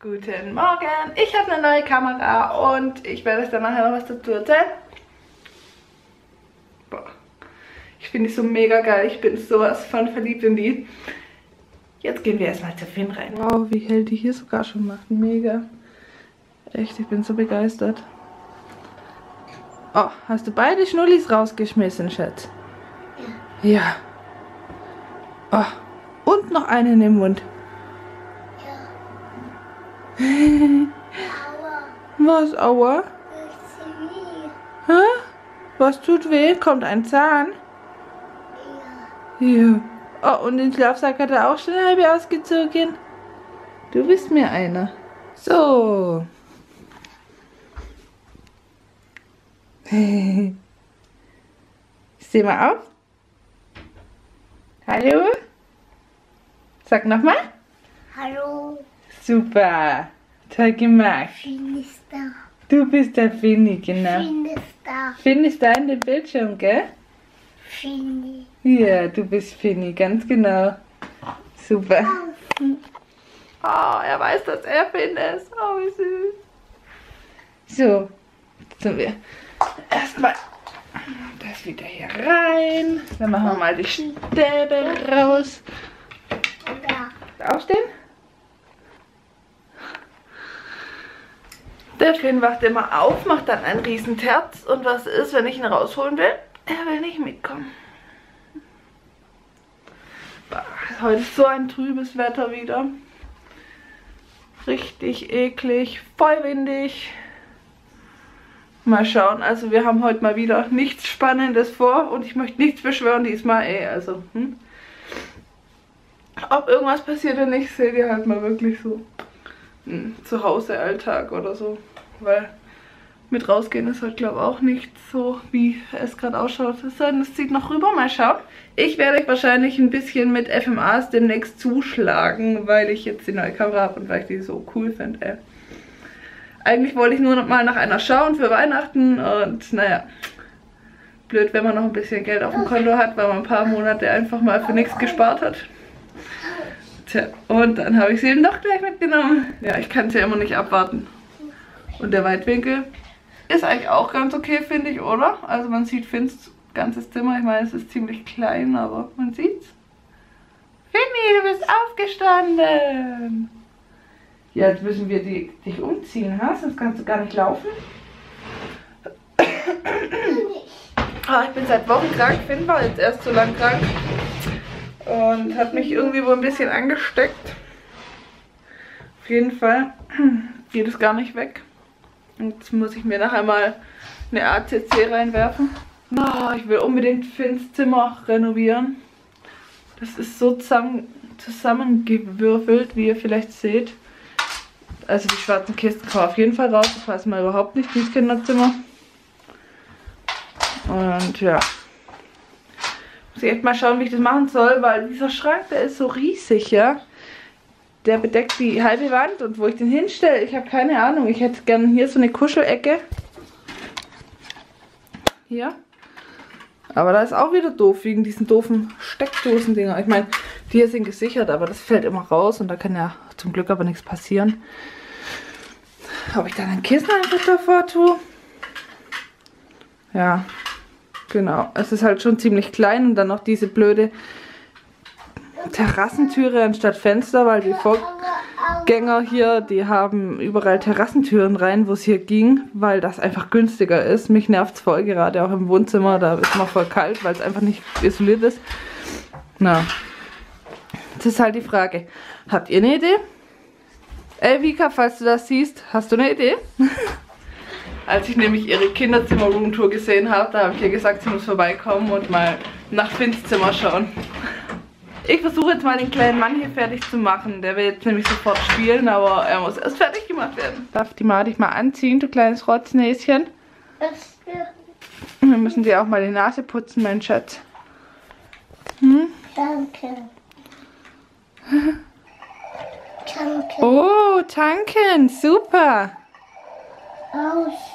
Guten Morgen, ich habe eine neue Kamera und ich werde euch dann nachher noch was dazu erzählen. Boah. Ich finde die so mega geil, ich bin sowas von verliebt in die. Jetzt gehen wir erstmal zu Finn rein. Wow, wie hell die hier sogar schon macht, mega. Echt, ich bin so begeistert. Oh, hast du beide Schnullis rausgeschmissen, Schatz? Ja. Ja. Oh, und noch einen im Mund. Was, aua? Hä? Was tut weh? Kommt ein Zahn? Ja. Ja. Oh, und den Schlafsack hat er auch schon halb ausgezogen. Du bist mir einer. So. Steh mal auf. Hallo? Sag nochmal. Hallo, Super. Toll gemacht. Finn ist da. Du bist der Finny, genau. Finn ist da. Finn ist da in dem Bildschirm, gell? Finny. Ja, du bist Finny, ganz genau. Super. Oh, er weiß, dass er Finn ist. Oh, wie süß. So, jetzt tun wir erstmal das wieder hier rein. Dann machen wir mal die Stäbe raus. Da. Aufstehen. Der Finn wacht immer auf, macht dann ein Riesenterz und was ist, wenn ich ihn rausholen will? Er will nicht mitkommen. Heute ist so ein trübes Wetter wieder. Richtig eklig, voll windig. Mal schauen, also wir haben heute mal wieder nichts Spannendes vor und ich möchte nichts beschwören diesmal, ey, also, hm. Ob irgendwas passiert oder nicht, seht ihr halt mal wirklich so Zuhause-Alltag oder so. Weil mit rausgehen ist halt, glaube ich, auch nicht so, wie es gerade ausschaut. Denn, es zieht noch rüber, mal schauen. Ich werde euch wahrscheinlich ein bisschen mit FMAs demnächst zuschlagen, weil ich jetzt die neue Kamera habe und weil ich die so cool finde. Eigentlich wollte ich nur noch mal nach einer schauen für Weihnachten und naja, blöd, wenn man noch ein bisschen Geld auf dem Konto hat, weil man ein paar Monate einfach mal für nichts gespart hat. Tja, und dann habe ich sie eben doch gleich mitgenommen. Ja, ich kann es ja immer nicht abwarten. Und der Weitwinkel ist eigentlich auch ganz okay, finde ich, oder? Also man sieht Finns ganzes Zimmer. Ich meine, es ist ziemlich klein, aber man sieht's. Finny, du bist aufgestanden. Ja, jetzt müssen wir die, dich umziehen, ha? sonst kannst du gar nicht laufen. Ah, ich bin seit Wochen krank. Finn war jetzt erst so lang krank. Und hat mich irgendwie wohl ein bisschen angesteckt. Auf jeden Fall geht es gar nicht weg. Jetzt muss ich mir nachher mal eine ACC reinwerfen. Oh, ich will unbedingt Finns Zimmer renovieren. Das ist so zusammen, zusammengewürfelt, wie ihr vielleicht seht. Also die schwarzen Kisten kommen auf jeden Fall raus. Das weiß man überhaupt nicht ins Kinderzimmer. Und ja. Muss ich echt mal schauen, wie ich das machen soll, weil dieser Schrank, der ist so riesig, ja. Der bedeckt die halbe Wand und wo ich den hinstelle, ich habe keine Ahnung. Ich hätte gerne hier so eine Kuschelecke. Hier. Aber da ist auch wieder doof, wegen diesen doofen Steckdosen-Dinger. Ich meine, die hier sind gesichert, aber das fällt immer raus und da kann ja zum Glück aber nichts passieren. Ob ich dann ein Kissen einfach davor tue? Ja, genau. Es ist halt schon ziemlich klein und dann noch diese blöde Terrassentüre anstatt Fenster, weil die Vorgänger hier, die haben überall Terrassentüren rein, wo es hier ging, weil das einfach günstiger ist. Mich nervt es voll, gerade auch im Wohnzimmer, da ist immer voll kalt, weil es einfach nicht isoliert ist. Na, das ist halt die Frage. Habt ihr eine Idee? Ey, Vika, falls du das siehst, hast du eine Idee? Als ich nämlich ihre Kinderzimmer-Roomtour gesehen habe, da habe ich ihr gesagt, sie muss vorbeikommen und mal nach Finns Zimmer schauen. Ich versuche jetzt mal den kleinen Mann hier fertig zu machen. Der will jetzt nämlich sofort spielen, aber er muss erst fertig gemacht werden. Darf die Ma dich mal anziehen, du kleines Rotznäschen? Das Wir müssen dir auch mal die Nase putzen, mein Schatz. Hm? Danke. Danke. Oh, tanken, super. Aus.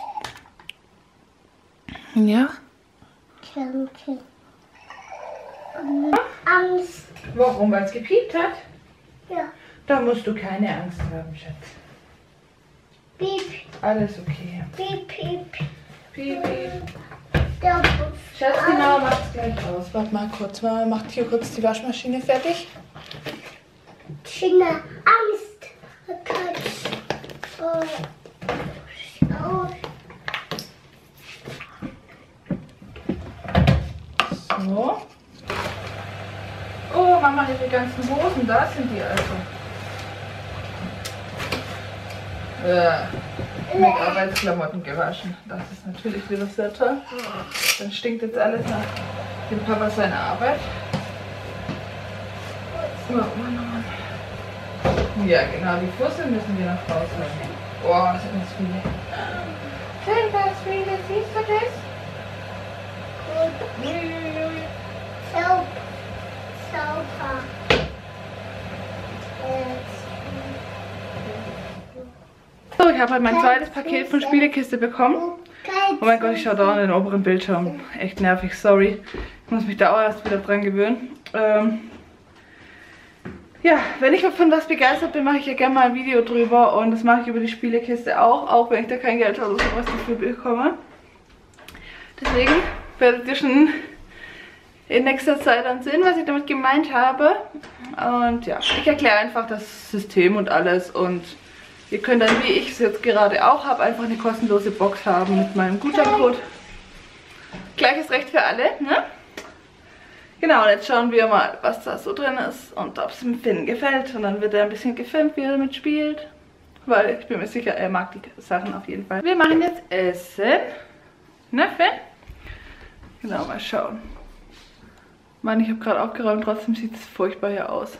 Ja. Danke. Angst. Warum? Weil es gepiept hat? Ja. Da musst du keine Angst haben, Schatz. Piep, Alles okay. piep, piep. Piep, piep. Schatz, die Mama macht es gleich aus. Warte mal kurz. Mama macht hier kurz die Waschmaschine fertig. Schöne Angst. Katz. Oh. So. Oh, Mama, ihre ganzen Hosen, da sind die also. Äh, mit Arbeitsklamotten gewaschen. Das ist natürlich wieder sehr toll. Dann stinkt jetzt alles nach dem Papa seiner Arbeit. Oh Mann, oh Mann. Ja, genau, die Fussel müssen wir noch rausholen. Oh, das sind ganz viele. Sind das viele? Siehst du das? Uiuiui. Sauber. Sauber. So, ich habe halt mein zweites Paket von Spielekiste bekommen. Oh mein Gott, ich schaue da an den oberen Bildschirm. Echt nervig, sorry. Ich muss mich da auch erst wieder dran gewöhnen. Ähm ja, wenn ich von was begeistert bin, mache ich ja gerne mal ein Video drüber. Und das mache ich über die Spielekiste auch, auch wenn ich da kein Geld oder sowas dafür bekomme. Deswegen werdet ihr schon in nächster Zeit dann sehen, was ich damit gemeint habe. Und ja, ich erkläre einfach das System und alles. Und ihr könnt dann, wie ich es jetzt gerade auch habe, einfach eine kostenlose Box haben mit meinem Gutscheincode. Gleiches Recht für alle, ne? Genau, und jetzt schauen wir mal, was da so drin ist und ob es dem Finn gefällt. Und dann wird er ein bisschen gefilmt, wie er damit spielt. Weil ich bin mir sicher, er mag die Sachen auf jeden Fall. Wir machen jetzt Essen. Ne, Finn? Genau, mal schauen. Mann, ich habe gerade aufgeräumt, trotzdem sieht es furchtbar hier aus.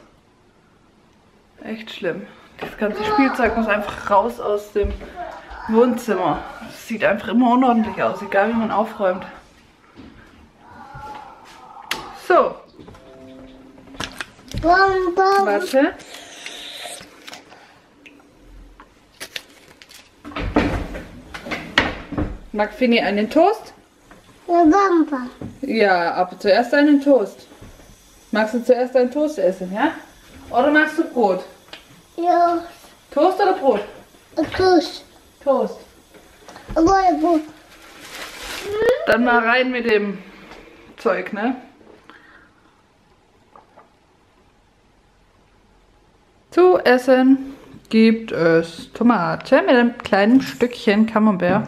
Echt schlimm. Das ganze Spielzeug muss einfach raus aus dem Wohnzimmer. Es sieht einfach immer unordentlich aus, egal wie man aufräumt. So, warte. Mag Finny einen Toast? Ja, aber zuerst einen Toast. Magst du zuerst einen Toast essen, ja? Oder magst du Brot? Ja, Toast oder Brot? Kuss. Toast. Wolbo. Dann mal rein mit dem Zeug, ne? Zu essen gibt es Tomate mit einem kleinen Stückchen Camembert.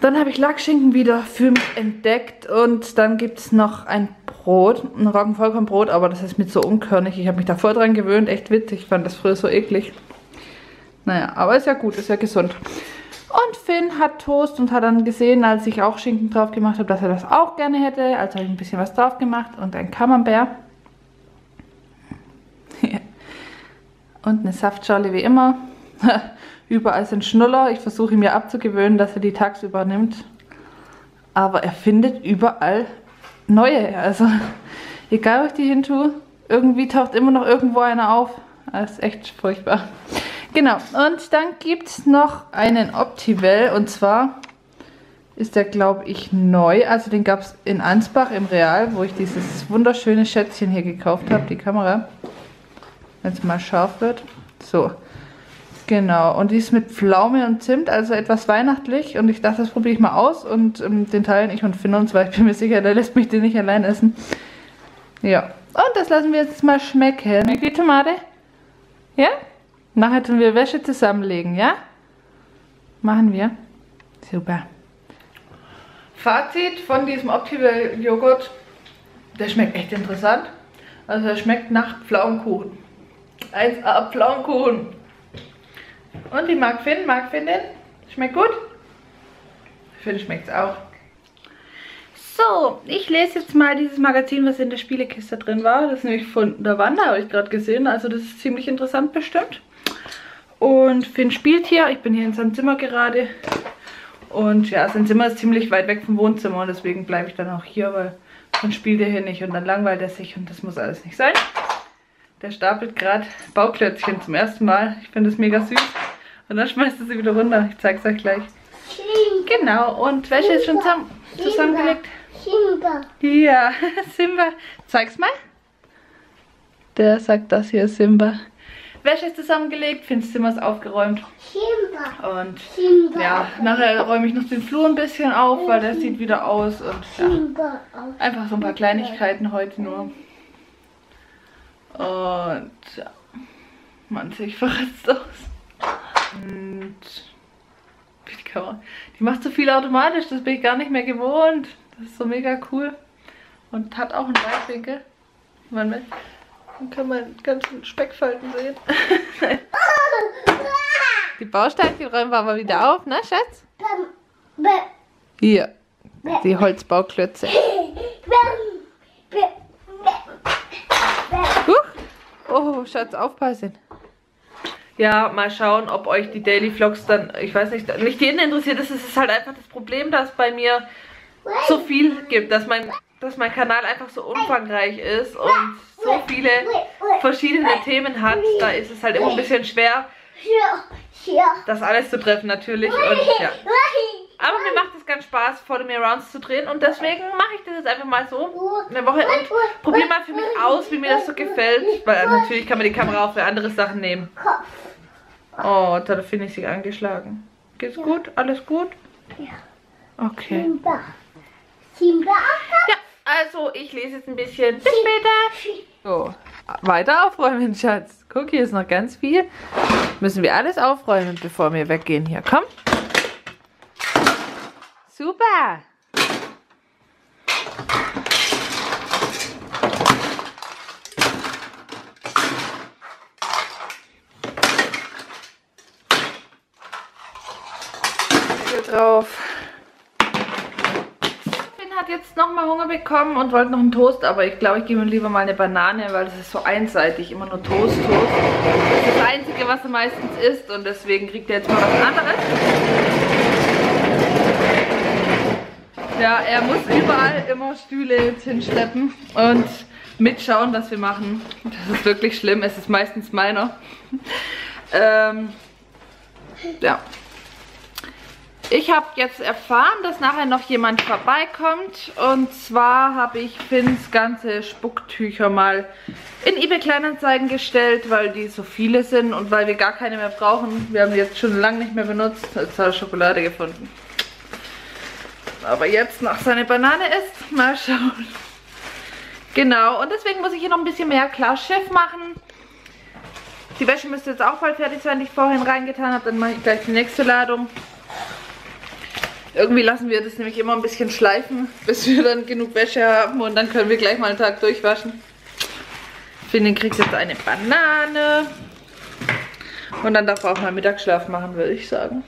Dann habe ich Lackschinken wieder für mich entdeckt und dann gibt es noch ein Brot, ein Roggenvollkornbrot, aber das ist mit so unkörnig. Ich habe mich da voll dran gewöhnt, echt witzig. Ich fand das früher so eklig. Naja, aber ist ja gut, ist ja gesund. Und Finn hat Toast und hat dann gesehen, als ich auch Schinken drauf gemacht habe, dass er das auch gerne hätte. Also habe ich ein bisschen was drauf gemacht und ein Camembert. und eine Saftschale wie immer. Überall sind Schnuller. Ich versuche ja abzugewöhnen, dass er die tagsüber nimmt. Aber er findet überall neue. Also egal, wo ich die hin tue, irgendwie taucht immer noch irgendwo einer auf. Das ist echt furchtbar. Genau, und dann gibt es noch einen Optivel und zwar ist der, glaube ich, neu. Also den gab es in Ansbach im Real, wo ich dieses wunderschöne Schätzchen hier gekauft habe, die Kamera. Wenn es mal scharf wird. So, genau. Und die ist mit Pflaume und Zimt, also etwas weihnachtlich. Und ich dachte, das probiere ich mal aus und ähm, den teilen ich und Finn uns, weil ich bin mir sicher, der lässt mich den nicht allein essen. Ja, und das lassen wir jetzt mal schmecken. Schmeckt die Tomate? Ja? Nachher tun wir Wäsche zusammenlegen, ja? Machen wir. Super. Fazit von diesem Optimal Joghurt. Der schmeckt echt interessant. Also er schmeckt nach Pflaumenkuchen. 1A Pflaumenkuchen. Und die mag Finn, mag Finn den? Schmeckt gut? Finn schmeckt es auch. So, ich lese jetzt mal dieses Magazin, was in der Spielekiste drin war. Das ist nämlich von der Wanda, habe ich gerade gesehen. Also das ist ziemlich interessant bestimmt. Und Finn spielt hier. Ich bin hier in seinem Zimmer gerade. Und ja, sein Zimmer ist ziemlich weit weg vom Wohnzimmer. Und deswegen bleibe ich dann auch hier, weil dann spielt er hier nicht. Und dann langweilt er sich. Und das muss alles nicht sein. Der stapelt gerade Bauklötzchen zum ersten Mal. Ich finde das mega süß. Und dann schmeißt er sie wieder runter. Ich zeige es euch gleich. Genau, und Wäsche ist schon zusammen, zusammengelegt. Simba. Ja, Simba. Zeig's mal. Der sagt das hier, Simba. Wäsche ist zusammengelegt, Finns Zimmer ist aufgeräumt. Simba. Und Simba. ja, nachher räume ich noch den Flur ein bisschen auf, weil der sieht wieder aus. Und ja, Simba. Einfach so ein paar Kleinigkeiten heute nur. Und ja, man sehe ich verletzt aus. Und die Kamera, die macht so viel automatisch, das bin ich gar nicht mehr gewohnt. Das ist so mega cool. Und hat auch einen Weitwinkel. Man, man kann man ganzen Speckfalten sehen. die Bausteinchen räumen wir aber wieder auf, ne Schatz? Hier, die Holzbauklötze. Bam. Oh, Schatz, aufpassen. Ja, mal schauen, ob euch die Daily Vlogs dann, ich weiß nicht, nicht jeden interessiert. Das ist halt einfach das Problem, dass bei mir so viel gibt, dass mein, dass mein Kanal einfach so umfangreich ist und so viele verschiedene Themen hat. Da ist es halt immer ein bisschen schwer, das alles zu treffen natürlich. Und ja. Aber mir macht es ganz Spaß, vor mir Rounds zu drehen und deswegen mache ich das jetzt einfach mal so eine Woche und probiere mal für mich aus, wie mir das so gefällt, weil natürlich kann man die Kamera auch für andere Sachen nehmen. Oh, da finde ich sie angeschlagen. Geht's gut? Alles gut? Ja. Okay. Ja, also ich lese jetzt ein bisschen. Bis später. So, weiter aufräumen, Schatz. Guck, hier ist noch ganz viel. Müssen wir alles aufräumen, bevor wir weggehen hier. Komm. Super. Hier drauf. Finn hat jetzt nochmal Hunger bekommen und wollte noch einen Toast, aber ich glaube, ich gebe ihm lieber mal eine Banane, weil das ist so einseitig, immer nur Toast, Toast. Das ist das Einzige, was er meistens isst und deswegen kriegt er jetzt mal was anderes. Ja, er muss überall immer Stühle hinschleppen und mitschauen, was wir machen. Das ist wirklich schlimm, es ist meistens meiner. ähm, ja. Ich habe jetzt erfahren, dass nachher noch jemand vorbeikommt. Und zwar habe ich Finns ganze Spucktücher mal in eBay Kleinanzeigen gestellt, weil die so viele sind und weil wir gar keine mehr brauchen. Wir haben die jetzt schon lange nicht mehr benutzt. Jetzt hat er Schokolade gefunden. Aber jetzt noch seine Banane isst. Mal schauen. Genau, und deswegen muss ich hier noch ein bisschen mehr Klarschiff machen. Die Wäsche müsste jetzt auch bald fertig sein, die ich vorhin reingetan habe. Dann mache ich gleich die nächste Ladung. Irgendwie lassen wir das nämlich immer ein bisschen schleifen, bis wir dann genug Wäsche haben und dann können wir gleich mal einen Tag durchwaschen. Finn kriegt jetzt eine Banane. Und dann darf er auch mal Mittagsschlaf machen, würde ich sagen.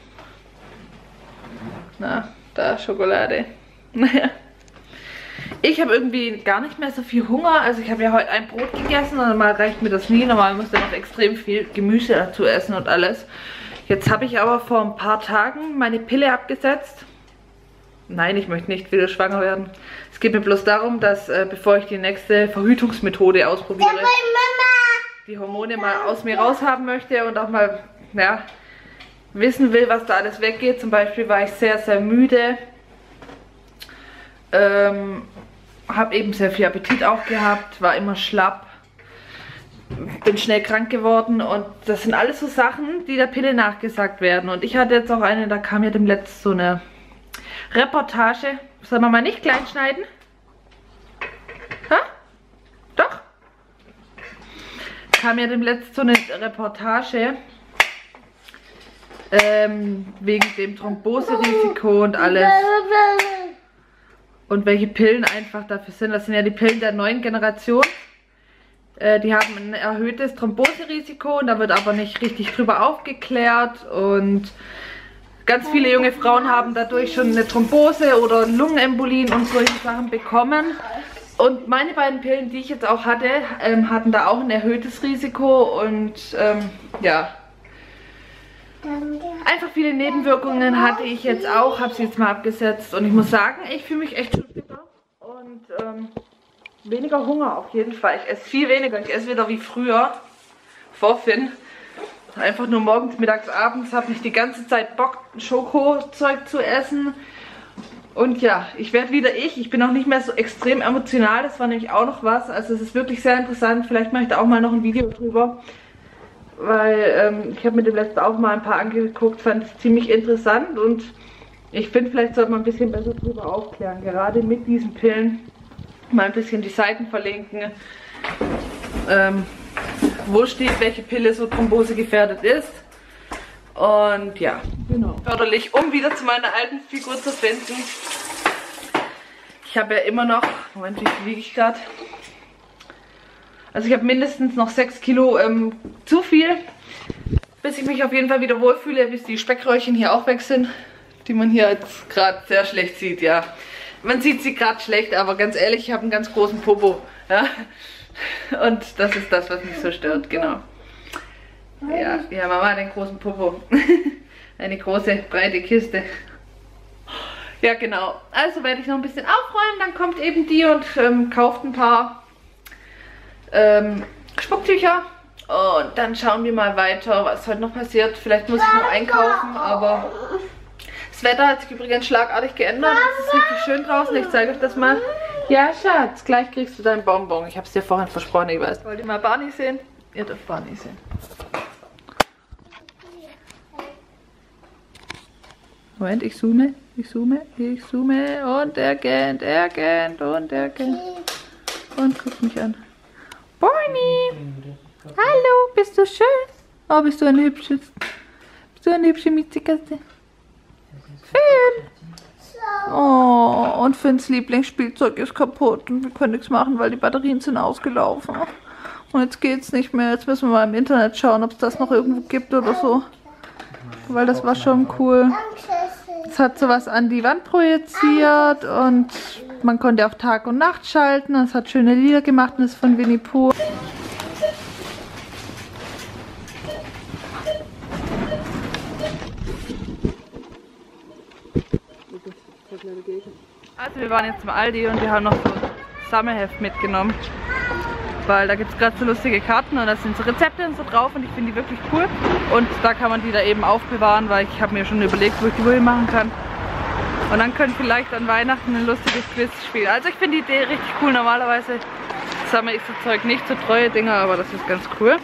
Na, da Schokolade. Naja. Ich habe irgendwie gar nicht mehr so viel Hunger. Also ich habe ja heute ein Brot gegessen und normal reicht mir das nie. Normal muss ich noch extrem viel Gemüse dazu essen und alles. Jetzt habe ich aber vor ein paar Tagen meine Pille abgesetzt. Nein, ich möchte nicht wieder schwanger werden. Es geht mir bloß darum, dass äh, bevor ich die nächste Verhütungsmethode ausprobiere, die Hormone mal aus mir raus haben möchte und auch mal, ja, wissen will, was da alles weggeht. Zum Beispiel war ich sehr, sehr müde. Ähm, habe eben sehr viel Appetit auch gehabt, war immer schlapp. Bin schnell krank geworden und das sind alles so Sachen, die der Pille nachgesagt werden. Und ich hatte jetzt auch eine, da kam ja dem letzten so eine Reportage. Sollen wir mal nicht klein schneiden? Ha? Doch? Kam ja dem letzten so eine Reportage ähm, wegen dem Thromboserisiko und alles. Und welche Pillen einfach dafür sind. Das sind ja die Pillen der neuen Generation. Äh, die haben ein erhöhtes Thromboserisiko und da wird aber nicht richtig drüber aufgeklärt. Und ganz viele junge Frauen haben dadurch schon eine Thrombose oder Lungenembolien und solche Sachen bekommen. Und meine beiden Pillen, die ich jetzt auch hatte, ähm, hatten da auch ein erhöhtes Risiko und ähm, ja, einfach viele Nebenwirkungen hatte ich jetzt auch, habe sie jetzt mal abgesetzt und ich muss sagen, ich fühle mich echt schon fitter und ähm, weniger Hunger auf jeden Fall. Ich esse viel weniger, ich esse wieder wie früher, vor Finn. Einfach nur morgens, mittags, abends habe ich die ganze Zeit Bock, Schokozeug zu essen. Und ja, ich werde wieder ich. Ich bin auch nicht mehr so extrem emotional. Das war nämlich auch noch was. Also es ist wirklich sehr interessant. Vielleicht mache ich da auch mal noch ein Video drüber. Weil ähm, ich habe mir dem letzten auch mal ein paar angeguckt, fand es ziemlich interessant und ich finde, vielleicht sollte man ein bisschen besser darüber aufklären, gerade mit diesen Pillen. Mal ein bisschen die Seiten verlinken, ähm, wo steht, welche Pille so Thrombose gefährdet ist. Und ja, genau. Förderlich, um wieder zu meiner alten Figur zu finden. Ich habe ja immer noch, Moment, wie viel wiege ich gerade? Also ich habe mindestens noch 6 Kilo ähm, zu viel, bis ich mich auf jeden Fall wieder wohlfühle, bis die Speckröllchen hier auch weg sind, die man hier jetzt gerade sehr schlecht sieht, ja. Man sieht sie gerade schlecht, aber ganz ehrlich, ich habe einen ganz großen Popo, ja. Und das ist das, was mich so stört, genau. Ja, ja, Mama hat einen großen Popo. Eine große, breite Kiste. Ja, genau. Also werde ich noch ein bisschen aufräumen, dann kommt eben die und ähm, kauft ein paar ähm, Spucktücher. Und dann schauen wir mal weiter, was heute noch passiert. Vielleicht muss ich noch einkaufen, aber das Wetter hat sich übrigens schlagartig geändert. Es ist richtig schön draußen. Ich zeige euch das mal. Ja, Schatz, gleich kriegst du deinen Bonbon. Ich habe es dir vorhin versprochen, ich weiß. Wollt ihr mal Barney sehen? Ihr dürft Barney sehen. Moment, ich zoome, ich zoome, ich zoome und er kennt, er kennt und er kennt. Und guckt mich an. Barney! Hallo, bist du schön? Oh, bist du ein hübsches. Bist du eine hübsche Miezekatze? Finn! Oh, und Finns Lieblingsspielzeug ist kaputt und wir können nichts machen, weil die Batterien sind ausgelaufen. Und jetzt geht's nicht mehr. Jetzt müssen wir mal im Internet schauen, ob es das noch irgendwo gibt oder so. Weil das war schon cool. Es hat sowas an die Wand projiziert und man konnte auf Tag und Nacht schalten. Es hat schöne Lieder gemacht und ist von Winnie Pooh. Also wir waren jetzt im Aldi und wir haben noch so ein Sammelheft mitgenommen. Weil da gibt es gerade so lustige Karten und da sind so Rezepte und so drauf und ich finde die wirklich cool. Und da kann man die da eben aufbewahren, weil ich habe mir schon überlegt, wo ich die wohl machen kann. Und dann können vielleicht an Weihnachten ein lustiges Quiz spielen. Also ich finde die Idee richtig cool. Normalerweise sammle ich so Zeug nicht, so treue Dinger, aber das ist ganz cool.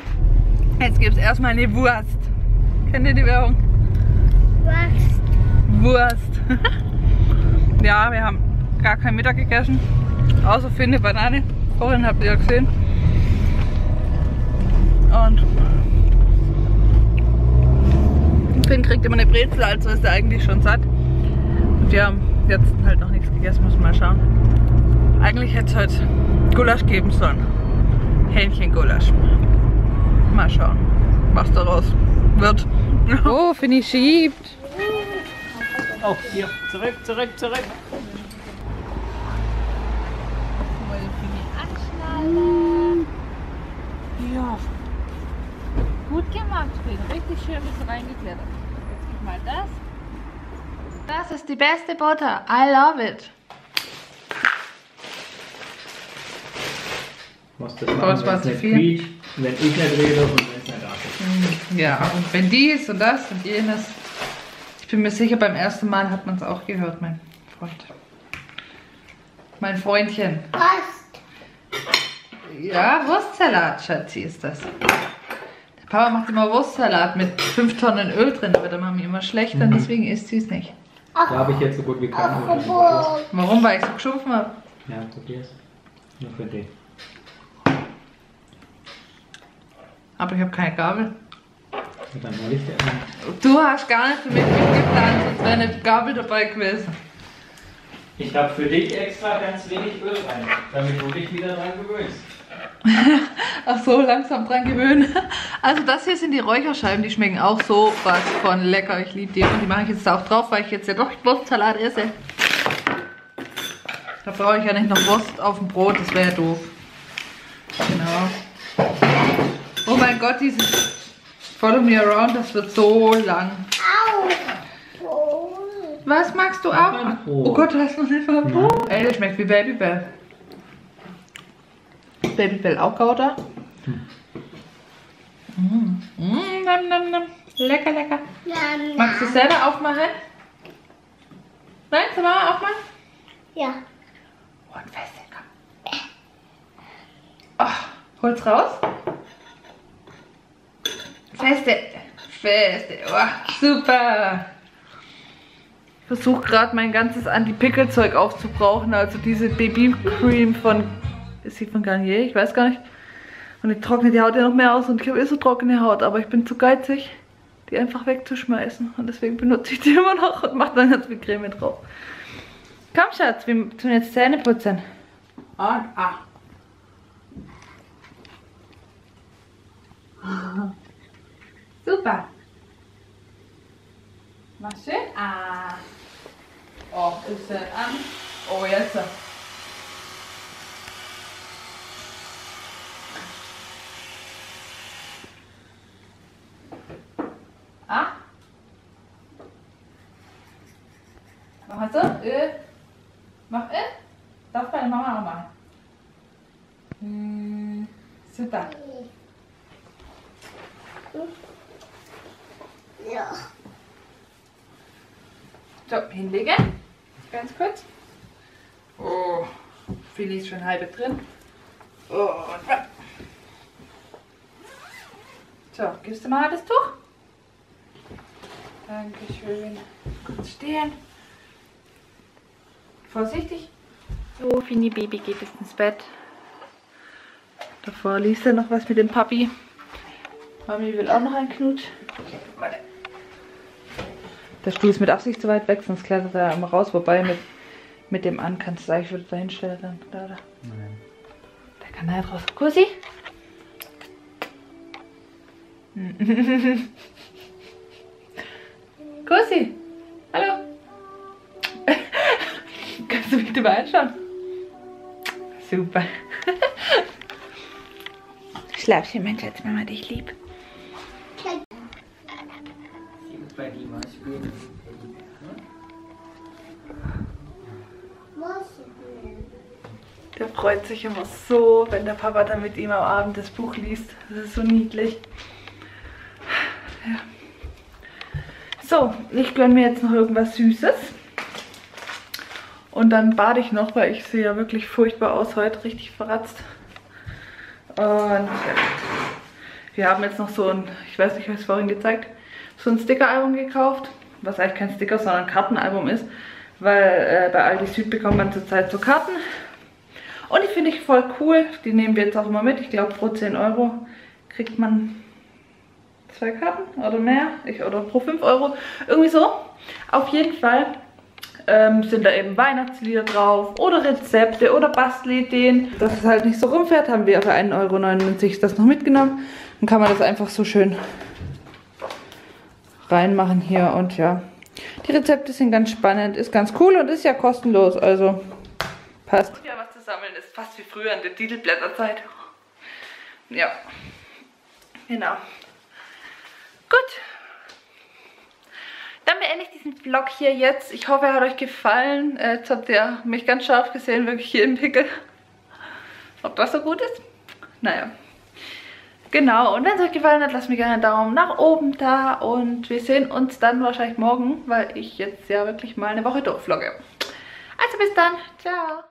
Jetzt gibt es erstmal eine Wurst. Kennt ihr die Werbung? Was? Wurst. ja, wir haben gar kein Mittag gegessen. Außer für eine Banane. Vorhin habt ihr ja gesehen. Und Finn kriegt immer eine Brezel, also ist er eigentlich schon satt. Und wir haben jetzt halt noch nichts gegessen, müssen wir mal schauen. Eigentlich hätte es heute Gulasch geben sollen. Hähnchengulasch. Mal schauen, was daraus wird. Oh, Finny schiebt. Oh, hier, zurück, zurück, zurück. Ja. Gut gemacht, Finn. Richtig schön bist du reingeklettert. Jetzt gib mal das. Das ist die beste Butter. I love it. Was das Was machen, war wenn's zu nicht viel? quietscht, wenn ich nicht rede und wenn es nicht atmet. Ja, und wenn dies und das und jenes. Ich bin mir sicher, beim ersten Mal hat man es auch gehört, mein Freund. Mein Freundchen. Was? Ja, Wurstsalat, Schatzi, ist das. Der Papa macht immer Wurstsalat mit 5 Tonnen Öl drin, aber da machen wir immer schlechter und deswegen isst sie es nicht. Da habe ich jetzt so gut wie. Apropos. Warum? Weil ich so geschumpfen habe. Ja, probier's. Nur für dich. Aber ich habe keine Gabel. Du hast gar nicht für mich mitgeplant, sonst wäre eine Gabel dabei gewesen. Ich habe für dich extra ganz wenig Öl rein, damit du dich wieder dran gewöhnst. Ach so, langsam dran gewöhnen. Also das hier sind die Räucherscheiben, die schmecken auch so was von lecker. Ich liebe die und die mache ich jetzt auch drauf, weil ich jetzt ja doch Wurstsalat esse. Da brauche ich ja nicht noch Wurst auf dem Brot, das wäre ja doof. Genau. Oh mein Gott, dieses Follow Me Around, das wird so lang. Au. Oh. Was magst du auch? Oh Gott, du hast noch nicht mal Brot. Ey, das schmeckt wie Babybell. Babybell auch Gouda? Mm. Mm, nam, nam, nam. Lecker, lecker. Na, Magst du na. selber aufmachen? Nein, soll Mama aufmachen? Ja. Und feste, komm. Oh, hol's raus. Feste. Feste. Oh, super. Ich versuche gerade mein ganzes Anti-Pickel-Zeug aufzubrauchen. Also diese Baby-Cream von... Ist sie von Garnier? Ich weiß gar nicht. Und ich trockne die Haut ja noch mehr aus und ich habe eh so trockene Haut. Aber ich bin zu geizig, die einfach wegzuschmeißen. Und deswegen benutze ich die immer noch und mache dann ganz viel Creme drauf. Komm, Schatz, wir tun jetzt Zähne putzen. Und ah. Super. Mach schön. Ah. Oh, ist er an. Oh, jetzt. Ah. Mach so. Ö. Mach Ö. Darf deine Mama auch machen. Hm, super. Ja. So, hinlegen. Ganz kurz. Oh, Philly ist schon halbe drin. Oh. So, gibst du mal das Tuch? Dankeschön. Kurz stehen. Vorsichtig. So, Fini Baby geht jetzt ins Bett. Davor liest er noch was mit dem Papi. Mami will auch noch einen Knutsch. Warte. Der Stuhl ist mit Absicht zu weit weg, sonst klettert er immer raus. Wobei mit, mit dem an kannst du eigentlich wieder dahin stellen. Dann, da, da. Nein. Der kann da halt raus. Kussi? Kussi? Hallo? Kannst du mich dabei anschauen? Super. Schlafchen, mein Schatz, Mama dich lieb. Bei die mal spielen. Der freut sich immer so, wenn der Papa dann mit ihm am Abend das Buch liest. Das ist so niedlich. Ja. So, ich gönne mir jetzt noch irgendwas Süßes. Und dann bade ich noch, weil ich sehe ja wirklich furchtbar aus heute, richtig verratzt. Und wir haben jetzt noch so ein, ich weiß nicht, ich habe es vorhin gezeigt, so ein Sticker-Album gekauft. Was eigentlich kein Sticker, sondern ein Kartenalbum ist. Weil äh, bei Aldi Süd bekommt man zurzeit so Karten. Und die finde ich voll cool. Die nehmen wir jetzt auch immer mit. Ich glaube, pro 10 Euro kriegt man zwei Karten oder mehr. Ich, oder pro 5 Euro. Irgendwie so. Auf jeden Fall ähm, sind da eben Weihnachtslieder drauf oder Rezepte oder Bastelideen. Dass es halt nicht so rumfährt, haben wir für 1,99 Euro das noch mitgenommen. Dann kann man das einfach so schön reinmachen hier und ja. Die Rezepte sind ganz spannend, ist ganz cool und ist ja kostenlos, also passt. Ja, was zu sammeln ist fast wie früher in der Titelblätterzeit. Ja, genau. Gut. Dann beende ich diesen Vlog hier jetzt. Ich hoffe, er hat euch gefallen. Jetzt habt ihr mich ganz scharf gesehen, wirklich hier im Pickel. Ob das so gut ist? Naja. Genau, und wenn es euch gefallen hat, lasst mir gerne einen Daumen nach oben da und wir sehen uns dann wahrscheinlich morgen, weil ich jetzt ja wirklich mal eine Woche durchvlogge. Also bis dann, ciao!